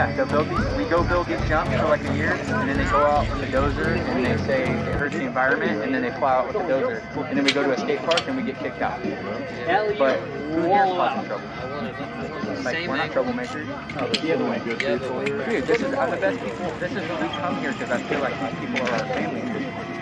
Yeah, they'll build these. We go build these jumps for like a year, and then they go out with the dozer, and they say it hurts the environment, and then they plow out with the dozer, and then we go to a skate park and we get kicked out. But who here's causing trouble? Like we're not troublemakers. The other way. Dude, this is I'm the best people. This is we come here because I feel like these people are our family.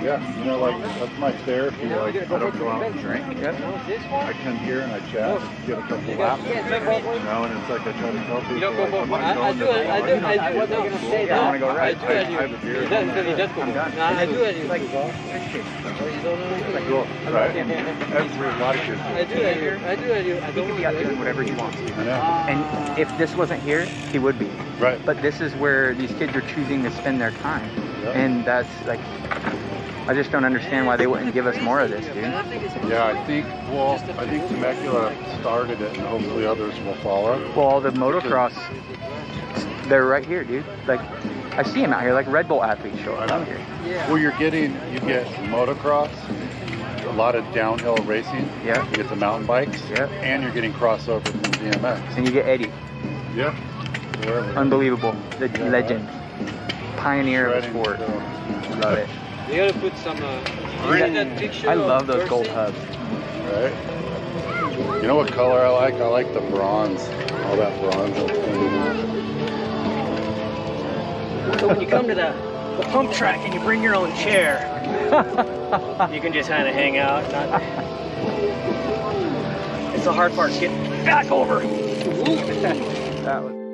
Yeah, you know, like that's my therapy. Like I don't go out and drink. I come here and I chat, get a couple laps, you know, and it's like I try to tell people. You don't go like, both. I'm I, I do to it. I do. I do. What No, they're gonna say, no, I wanna go I right. do. I- I I have a do. beer. He does. He does go. I'm done. I do. I do. Like rich kids. You don't know. Cool, right? Every a lot of kids. I do. I do. I do. I do. He can be out doing whatever he wants. I know. And if this wasn't here, he would be. Right. But this is where these kids are choosing to spend their time. Yeah. And that's like, I just don't understand why they wouldn't give us more of this, dude. Yeah, I think. Well, I think Temecula started it, and hopefully others will follow. Well, all the motocross, they're right here, dude. Like, I see them out here, like Red Bull athletes show up out here. Well, you're getting you get motocross, a lot of downhill racing. Yeah. You get the mountain bikes. Yeah. And you're getting crossover from BMX. And you get Eddie, Yeah. Wherever. unbelievable, the Yeah, legend, pioneer of the sport. Love it. You gotta put some. Uh, Dude, see that picture I love those gold Dorsey? hubs. Right. You know what color I like? I like the bronze. All that bronze. So when you come to the, the pump track and you bring your own chair, you can just kind of hang out. Not, it's the hard part, getting back over. That was.